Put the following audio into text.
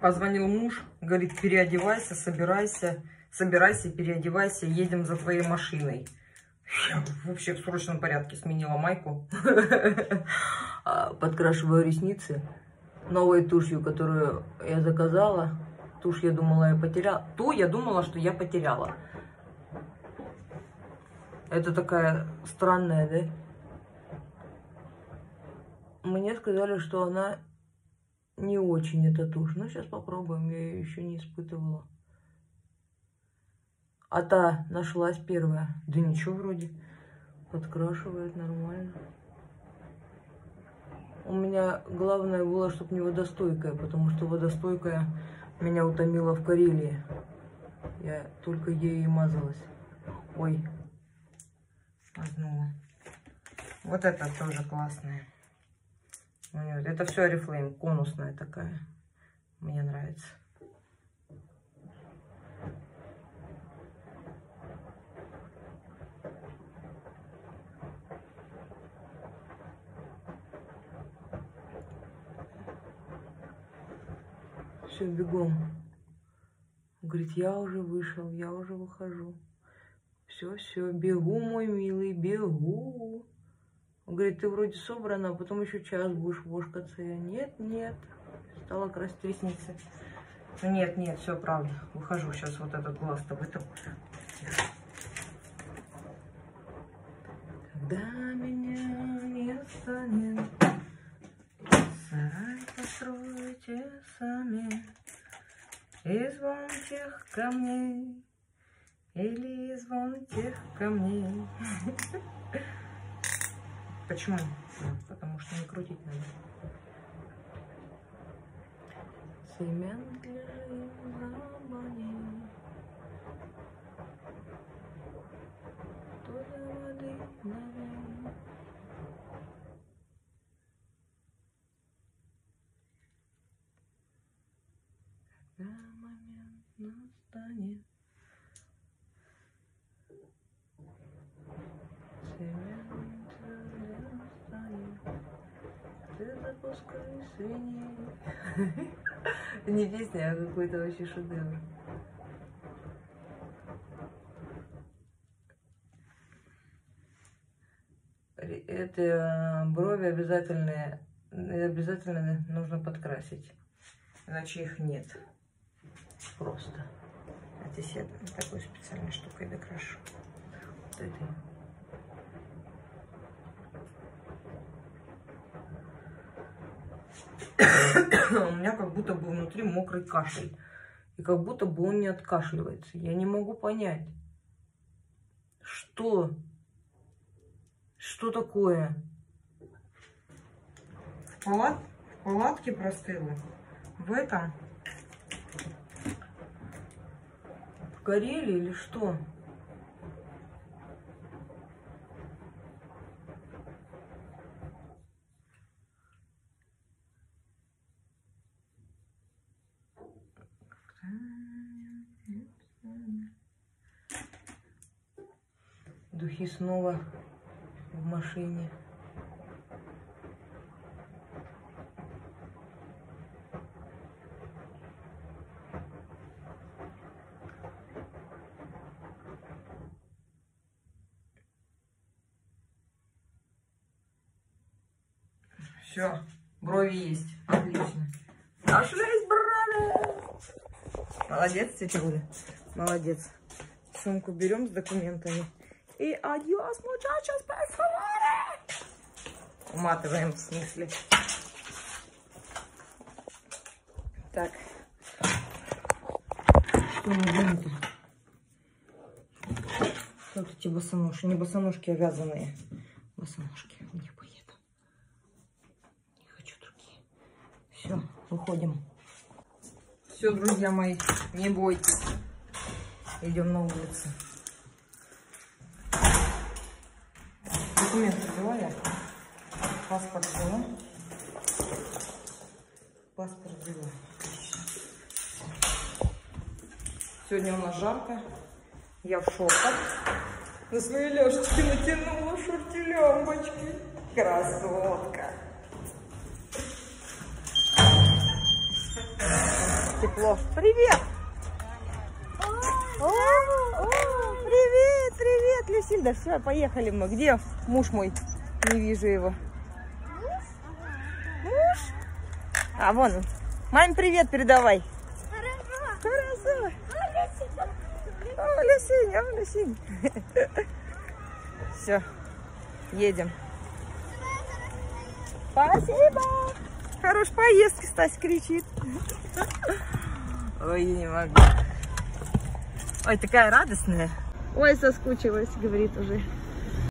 Позвонил муж, говорит, переодевайся, собирайся, собирайся, переодевайся, едем за твоей машиной. Я вообще в срочном порядке сменила майку. А, подкрашиваю ресницы новой тушью, которую я заказала. Тушь я думала, я потеряла. Ту я думала, что я потеряла. Это такая странная, да? Мне сказали, что она не очень эта тушь. Ну, сейчас попробуем, я ее еще не испытывала. А та нашлась первая. Да ничего вроде. Подкрашивает нормально. У меня главное было, чтобы не водостойкая, потому что водостойкая меня утомила в Карелии. Я только ей и мазалась. Ой, мазнула. Вот это тоже Это все Oriflame, конусная такая. Мне нравится. Все, бегом. Говорит, я уже вышел, я уже выхожу. Все, все, бегу, мой милый, бегу. Он говорит, ты вроде собрана, а потом еще час будешь вошкаться. Я, нет, нет. Стала красить ресницы. Нет, нет, все правда. Выхожу сейчас вот этот глаз-то в этом. Когда меня не станет, сарай постройте сами из звонких камней или из звонких камней. Почему? Потому что не крутить надо. Семян для воды налей. Свиней. Не песня, а какой-то вообще шедевр. Это брови обязательные, обязательно нужно подкрасить, иначе их нет. Просто. А здесь я такой специальной штукой докрашу. Вот этой. у меня как будто бы внутри мокрый кашель. И как будто бы он не откашливается. Я не могу понять, что, что такое. В, палат, в палатке простыла. В этом. В Карелии или что? Духи снова в машине. Все, брови есть. Отлично. Нашлись брови. Молодец, тетя Оля. Молодец. Сумку берем с документами. И адьос, muchachos, por favor. Уматываем, в смысле. Так. Что мы делаем-то? Вот эти босоножки. Не босоножки, а вязаные босоножки. Не поеду. Не хочу другие. Все, выходим. Все, друзья мои, не бойтесь. Идем на улицу. Документы взяла я. Паспорт взяла. Паспорт взяла. Сегодня у нас жарко. Я в шортах. На свои лёжечки натянула шорти-лямбочки. Красотка. тепло. Привет! О, о, привет, привет, Люсильда. Все, поехали мы. Где муж мой? Не вижу его. Муж? А, вон он. Маме привет передавай. Хорошо. О, Люсинь, о, Люсинь. Все, едем. Спасибо. Хорош поездки, Стась кричит. Ой, я не могу. Ой, такая радостная. Ой, соскучилась, говорит уже.